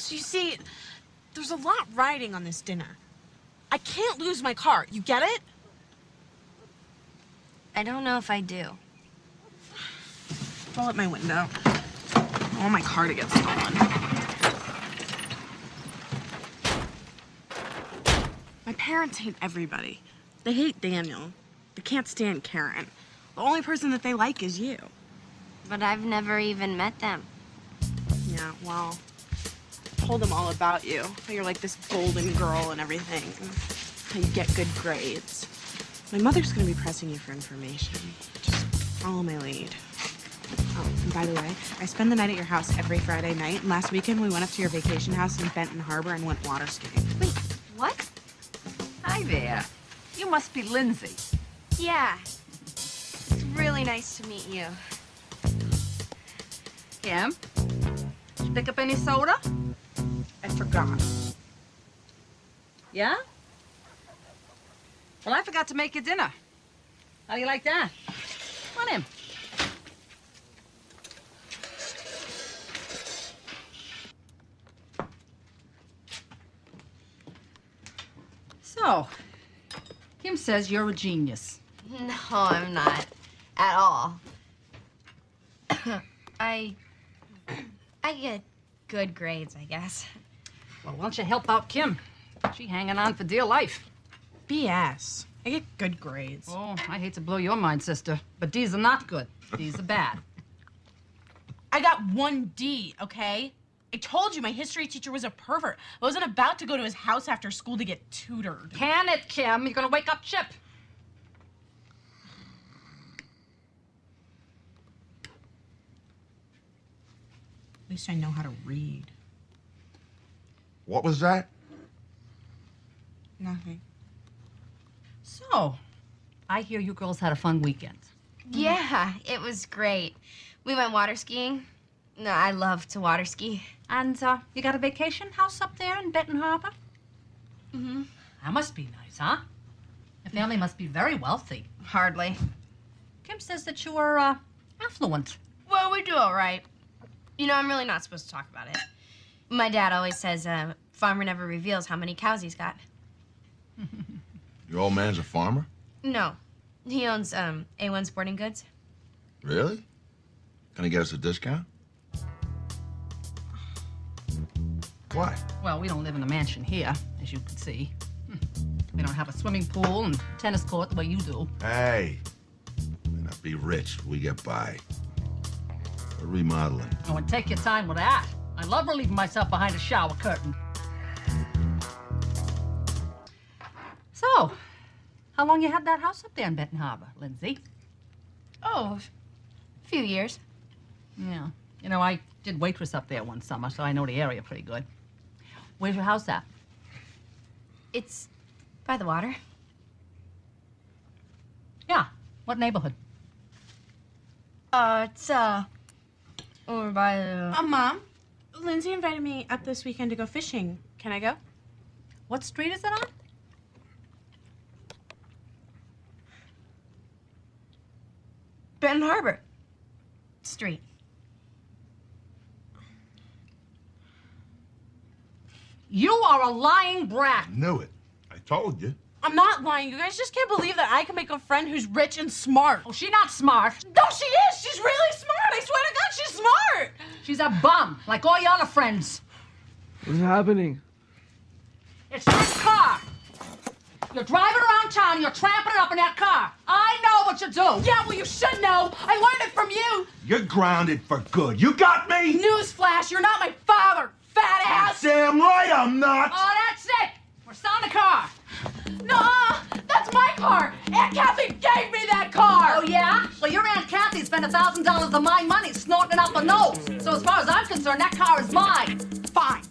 So you see, there's a lot riding on this dinner. I can't lose my car. You get it? I don't know if I do. Roll up my window. I want my car to get stolen. My parents hate everybody. They hate Daniel. They can't stand Karen. The only person that they like is you. But I've never even met them. Yeah, well, told them all about you. You're like this golden girl and everything. How you get good grades. My mother's gonna be pressing you for information. Just follow my lead. Oh, and by the way, I spend the night at your house every Friday night. And last weekend we went up to your vacation house in Benton Harbor and went water skiing. Wait, what? Hi there. You must be Lindsay. Yeah. It's really nice to meet you. Kim? Did you pick up any soda? Forgot. Yeah? Well, I forgot to make you dinner. How do you like that? Come on in. So, Kim says you're a genius. No, I'm not. At all. I... I get good grades, I guess. Well, why don't you help out Kim? She hanging on for dear life. BS. I get good grades. Oh, I hate to blow your mind, sister, but these are not good. These are bad. I got one D, okay? I told you my history teacher was a pervert. I wasn't about to go to his house after school to get tutored. Can it, Kim? You're gonna wake up Chip. At least I know how to read. What was that? Nothing. So, I hear you girls had a fun weekend. Yeah, it was great. We went water skiing. No, I love to water ski. And uh, you got a vacation house up there in Benton Harbor? Mm-hmm. That must be nice, huh? The family must be very wealthy. Hardly. Kim says that you are uh, affluent. Well, we do all right. You know, I'm really not supposed to talk about it. My dad always says, uh, farmer never reveals how many cows he's got. Your old man's a farmer? No. He owns, um, A1 Sporting Goods. Really? Can he get us a discount? Why? Well, we don't live in a mansion here, as you can see. Hmm. We don't have a swimming pool and tennis court the way you do. Hey, we may not be rich, we get by. We're remodeling. Oh, and take your time with that. I love relieving myself behind a shower curtain. So, how long you had that house up there in Benton Harbor, Lindsay? Oh, a few years. Yeah. You know, I did waitress up there one summer, so I know the area pretty good. Where's your house at? It's by the water. Yeah. What neighborhood? Uh, it's, uh, over by the... Uh, Mom, Lindsay invited me up this weekend to go fishing. Can I go? What street is it on? Benton Harbor Street. You are a lying brat. I Knew it. I told you. I'm not lying. You guys just can't believe that I can make a friend who's rich and smart. Oh, she not smart. No, she is. She's really smart. I swear to God, she's smart. She's a bum, like all your other friends. What's happening? It's that car. You're driving around town, you're tramping it up in that car. I know what you do. Yeah, well, you should know. I learned it from you. You're grounded for good. You got me? Newsflash, you're not my father, fat ass. Damn right I'm not. Oh, car. Aunt Kathy gave me that car. Oh, yeah? Well, your Aunt Kathy spent a $1,000 of my money snorting up her nose. So as far as I'm concerned, that car is mine. Fine.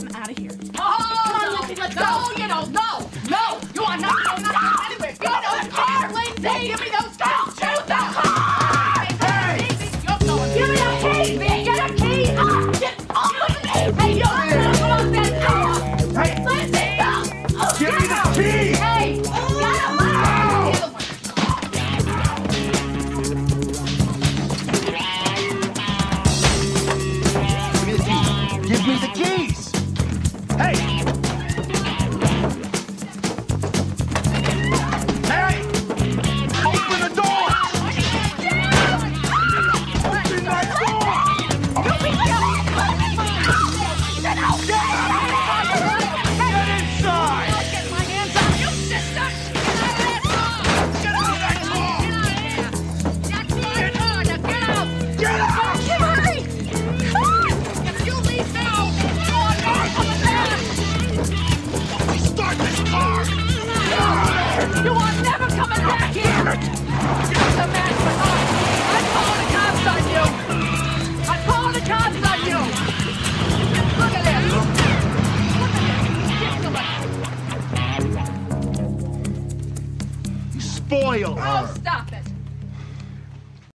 I'm out of here. Oh, no. Let's no, you don't. No, no. You are not going No. anywhere. Give me those cars, Lindsay. Give me those Give me the keys? You are never coming back here! You're the man for us! I'm calling the cops on you! I'm calling the cops on you! Look at this! Look at this! Ridiculous! You spoiled! Oh, stop!